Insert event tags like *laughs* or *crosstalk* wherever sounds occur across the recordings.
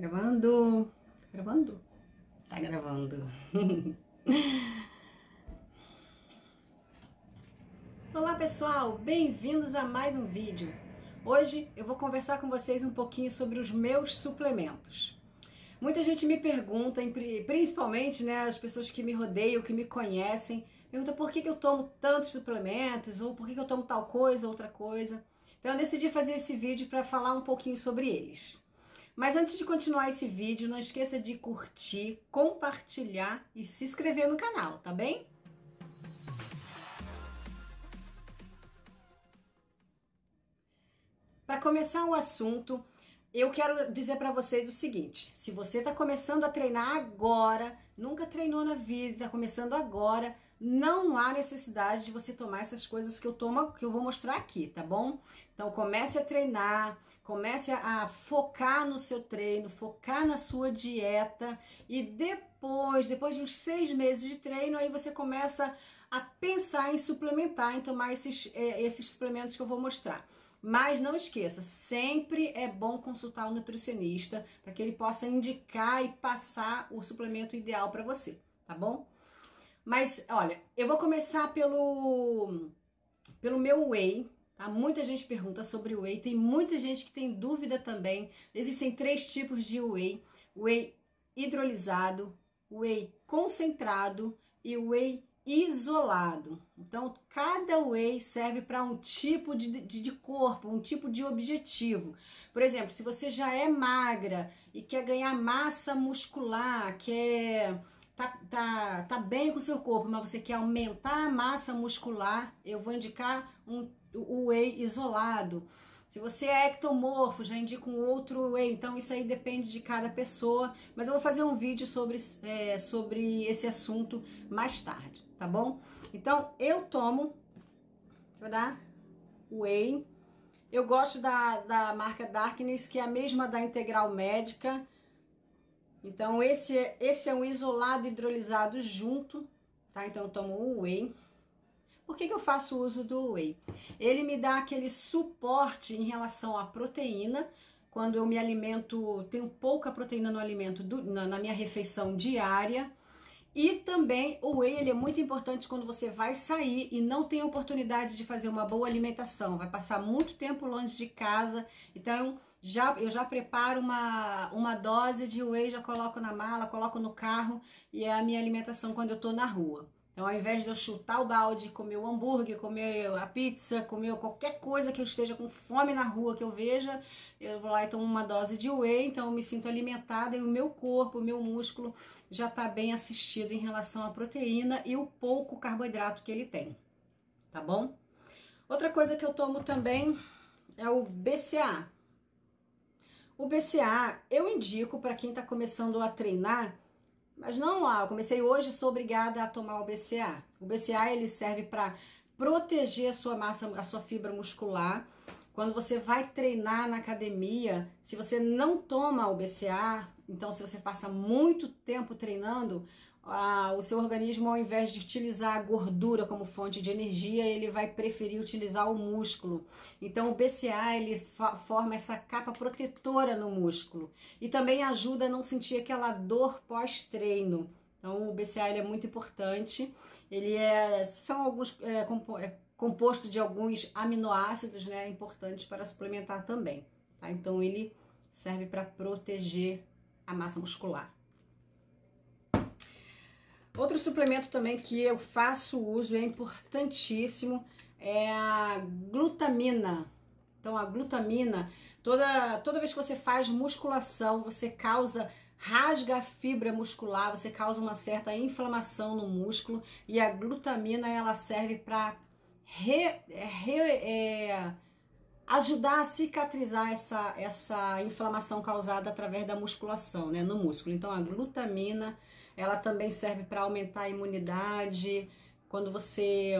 Gravando. Gravando? Tá gravando. *laughs* Olá pessoal, bem-vindos a mais um vídeo. Hoje eu vou conversar com vocês um pouquinho sobre os meus suplementos. Muita gente me pergunta, principalmente né, as pessoas que me rodeiam, que me conhecem, pergunta por que, que eu tomo tantos suplementos, ou por que, que eu tomo tal coisa, outra coisa. Então eu decidi fazer esse vídeo para falar um pouquinho sobre eles. Mas antes de continuar esse vídeo, não esqueça de curtir, compartilhar e se inscrever no canal, tá bem? Para começar o assunto, eu quero dizer para vocês o seguinte: se você está começando a treinar agora, nunca treinou na vida, está começando agora, não há necessidade de você tomar essas coisas que eu tomo, que eu vou mostrar aqui, tá bom? Então comece a treinar, comece a focar no seu treino, focar na sua dieta e depois, depois de uns seis meses de treino, aí você começa a pensar em suplementar, em tomar esses, é, esses suplementos que eu vou mostrar. Mas não esqueça, sempre é bom consultar o nutricionista para que ele possa indicar e passar o suplemento ideal para você, tá bom? Mas, olha, eu vou começar pelo, pelo meu whey, tá? Muita gente pergunta sobre o whey, tem muita gente que tem dúvida também. Existem três tipos de whey: whey hidrolisado, whey concentrado e whey isolado. Então, cada whey serve para um tipo de, de, de, corpo, um tipo de objetivo. Por exemplo, se você já é magra e quer ganhar massa muscular, quer tá, tá, tá bem com o seu corpo, mas você quer aumentar a massa muscular, eu vou indicar um, o whey isolado. Se você é ectomorfo, já indico um outro whey. Então, isso aí depende de cada pessoa. Mas eu vou fazer um vídeo sobre, é, sobre esse assunto mais tarde, tá bom? Então, eu tomo, dar whey. Eu gosto da, da marca Darkness, que é a mesma da Integral Médica. Então, esse, esse é um isolado hidrolisado junto, tá? Então, eu tomo um whey. Por que, que eu faço uso do whey? Ele me dá aquele suporte em relação à proteína, quando eu me alimento, tenho pouca proteína no alimento, do, na, na minha refeição diária. E também o whey ele é muito importante quando você vai sair e não tem oportunidade de fazer uma boa alimentação, vai passar muito tempo longe de casa. Então, já eu já preparo uma, uma dose de whey, já coloco na mala, coloco no carro e é a minha alimentação quando eu tô na rua. Então, ao invés de eu chutar o balde, comer o hambúrguer, comer a pizza, comer qualquer coisa que eu esteja com fome na rua que eu veja, eu vou lá e tomo uma dose de whey, então eu me sinto alimentada e o meu corpo, o meu músculo já está bem assistido em relação à proteína e o pouco carboidrato que ele tem. Tá bom? Outra coisa que eu tomo também é o BCA. O BCA eu indico para quem está começando a treinar mas não, ah, eu comecei hoje, sou obrigada a tomar o BCA. O BCA ele serve para proteger a sua massa, a sua fibra muscular. Quando você vai treinar na academia, se você não toma o BCA, então se você passa muito tempo treinando, ah, o seu organismo, ao invés de utilizar a gordura como fonte de energia, ele vai preferir utilizar o músculo. Então, o BCA ele forma essa capa protetora no músculo e também ajuda a não sentir aquela dor pós-treino. Então, o BCA ele é muito importante. Ele é são alguns é, é composto de alguns aminoácidos, né, importantes para suplementar também. Tá? Então, ele serve para proteger a massa muscular. Outro suplemento também que eu faço uso, é importantíssimo, é a glutamina. Então, a glutamina, toda, toda vez que você faz musculação, você causa, rasga a fibra muscular, você causa uma certa inflamação no músculo e a glutamina ela serve para re, re, é, ajudar a cicatrizar essa, essa inflamação causada através da musculação, né, no músculo. Então a glutamina, ela também serve para aumentar a imunidade. Quando você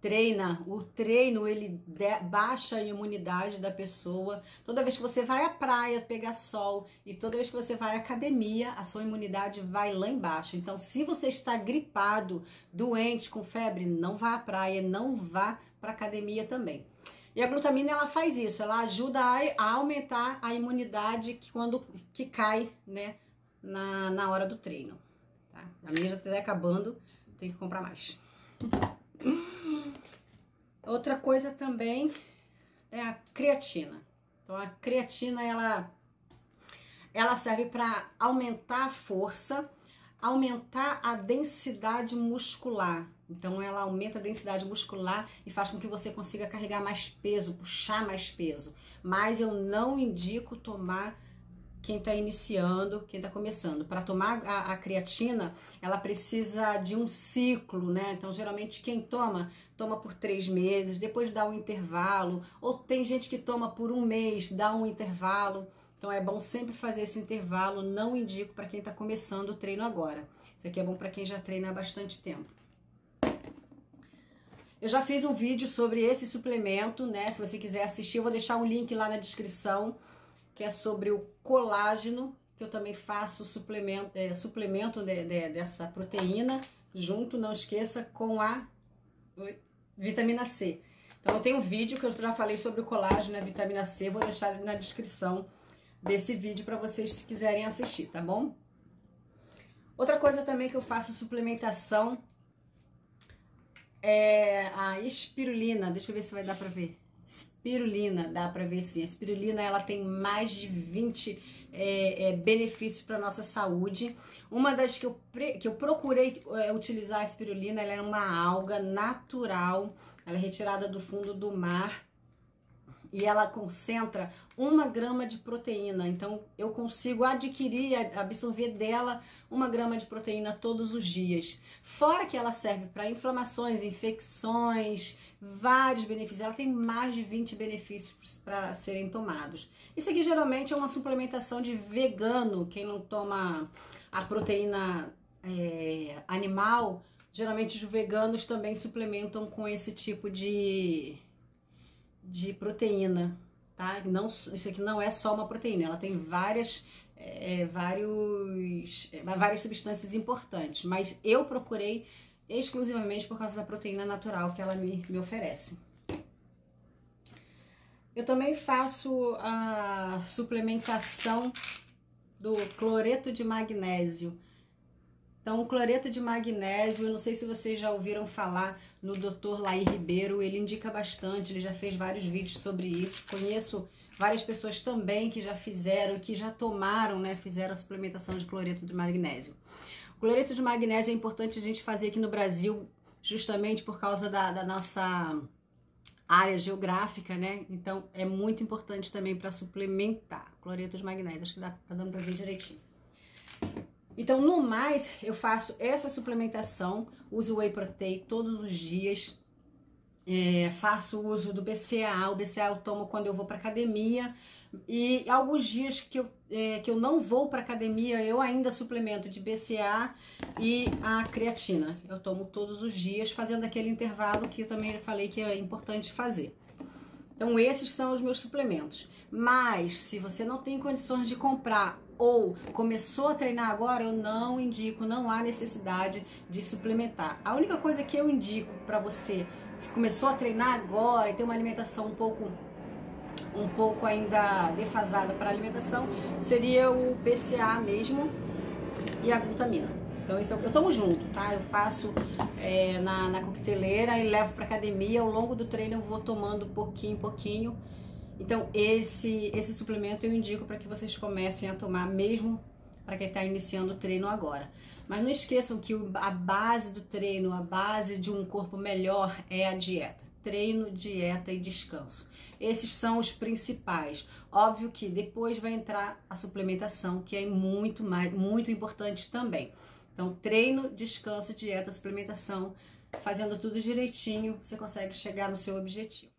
treina, o treino ele baixa a imunidade da pessoa. Toda vez que você vai à praia pegar sol e toda vez que você vai à academia, a sua imunidade vai lá embaixo. Então, se você está gripado, doente, com febre, não vá à praia, não vá para academia também. E a glutamina ela faz isso, ela ajuda a, a aumentar a imunidade que quando que cai, né, na, na hora do treino. Tá? A minha já está acabando, tem que comprar mais. Outra coisa também é a creatina. Então a creatina ela ela serve para aumentar a força, aumentar a densidade muscular. Então ela aumenta a densidade muscular e faz com que você consiga carregar mais peso, puxar mais peso. Mas eu não indico tomar quem está iniciando, quem está começando. Para tomar a, a, creatina, ela precisa de um ciclo, né? Então, geralmente, quem toma, toma por três meses, depois dá um intervalo, ou tem gente que toma por um mês, dá um intervalo. Então, é bom sempre fazer esse intervalo. Não indico para quem está começando o treino agora. Isso aqui é bom para quem já treina há bastante tempo. Eu já fiz um vídeo sobre esse suplemento, né? Se você quiser assistir, eu vou deixar um link lá na descrição, que é sobre o colágeno, que eu também faço suplemento, é, suplemento de, de, dessa proteína, junto, não esqueça, com a vitamina C. Então eu tenho um vídeo que eu já falei sobre o colágeno e a vitamina C, vou deixar na descrição desse vídeo para vocês se quiserem assistir, tá bom? Outra coisa também que eu faço suplementação é a espirulina. Deixa eu ver se vai dar pra ver. Espirulina, dá pra ver sim. A espirulina ela tem mais de 20 é, é, benefícios para nossa saúde. Uma das que eu, que eu procurei é, utilizar a espirulina, ela é uma alga natural, ela é retirada do fundo do mar e ela concentra uma grama de proteína. Então eu consigo adquirir, absorver dela uma grama de proteína todos os dias. Fora que ela serve para inflamações, infecções, vários benefícios. Ela tem mais de 20 benefícios para serem tomados. Isso aqui geralmente é uma suplementação de vegano. Quem não toma a proteína é, animal, geralmente os veganos também suplementam com esse tipo de de proteína, tá? Não, isso aqui não é só uma proteína, ela tem várias, é, vários, é, várias substâncias importantes, mas eu procurei exclusivamente por causa da proteína natural que ela me, me oferece. Eu também faço a suplementação do cloreto de magnésio. Então, o cloreto de magnésio, eu não sei se vocês já ouviram falar no Dr. Laí Ribeiro, ele indica bastante, ele já fez vários vídeos sobre isso. Conheço várias pessoas também que já fizeram, que já tomaram, né, fizeram a suplementação de cloreto de magnésio. O cloreto de magnésio é importante a gente fazer aqui no Brasil, justamente por causa da, da nossa área geográfica, né? Então, é muito importante também para suplementar cloreto de magnésio. Acho que dá, tá dando para ver direitinho. Então, no mais, eu faço essa suplementação, uso whey protein todos os dias, é, faço uso do BCA, o BCA eu tomo quando eu vou para academia e alguns dias que eu, é, que eu não vou para academia eu ainda suplemento de BCA e a creatina. Eu tomo todos os dias, fazendo aquele intervalo que eu também falei que é importante fazer. Então, esses são os meus suplementos. Mas, se você não tem condições de comprar ou começou a treinar agora, eu não indico, não há necessidade de suplementar. A única coisa que eu indico para você, se começou a treinar agora e tem uma alimentação um pouco um pouco ainda defasada para alimentação, seria o BCA mesmo e a glutamina. Então eu, eu tomo junto, tá? Eu faço é, na, na coqueteleira e levo para academia. Ao longo do treino eu vou tomando pouquinho, pouquinho então, esse, esse suplemento eu indico para que vocês comecem a tomar, mesmo para quem está iniciando o treino agora. Mas não esqueçam que a base do treino, a base de um corpo melhor é a dieta. Treino, dieta e descanso. Esses são os principais. Óbvio que depois vai entrar a suplementação, que é muito mais, muito importante também. Então, treino, descanso, dieta, suplementação, fazendo tudo direitinho, você consegue chegar no seu objetivo.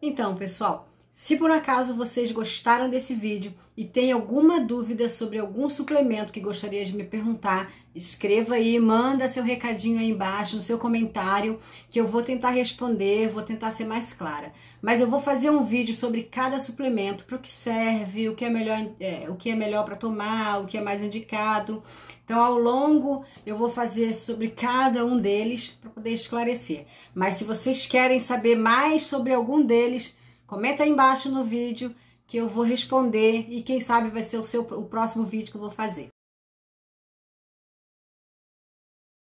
Então, pessoal, Se por acaso vocês gostaram desse vídeo e tem alguma dúvida sobre algum suplemento que gostaria de me perguntar, escreva aí, manda seu recadinho aí embaixo, no seu comentário, que eu vou tentar responder, vou tentar ser mais clara. Mas eu vou fazer um vídeo sobre cada suplemento, para o que serve, o que é melhor, é, o que é melhor para tomar, o que é mais indicado. Então, ao longo, eu vou fazer sobre cada um deles para poder esclarecer. Mas se vocês querem saber mais sobre algum deles, Comenta aí embaixo no vídeo que eu vou responder e quem sabe vai ser o, seu, o próximo vídeo que eu vou fazer.